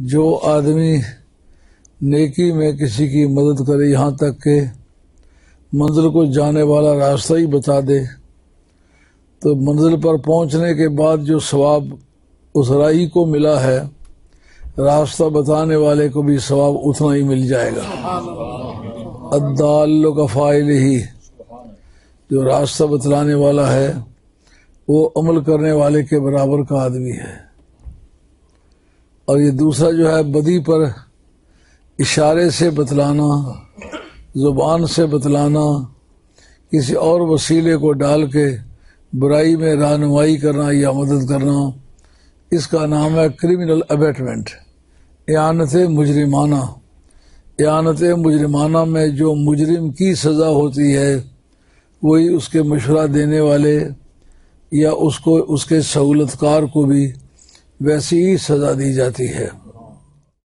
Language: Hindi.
जो आदमी नेकी में किसी की मदद करे यहाँ तक के मंजिल को जाने वाला रास्ता ही बता दे तो मंजिल पर पहुँचने के बाद जो सवाब उस राही को मिला है, रास्ता बताने वाले को भी सवाब उतना ही मिल जाएगा। अद्दाल का फ़ाइल ही जो रास्ता बतलाने वाला है, वो अमल करने वाले के बराबर का आदमी है। और ये दूसरा जो है, बदी पर इशारे से बतलाना, ज़ुबान से बतलाना, किसी और वसीले को डाल के बुराई में रहनुमाई करना या मदद करना, इसका नाम है क्रिमिनल अबेटमेंट। यानत मुजरिमाना। यानत मुजरिमाना में जो मुजरिम की सज़ा होती है, वही उसके मशवरा देने वाले या उसको, उसके सहूलतकार को भी वैसी ही सज़ा दी जाती है।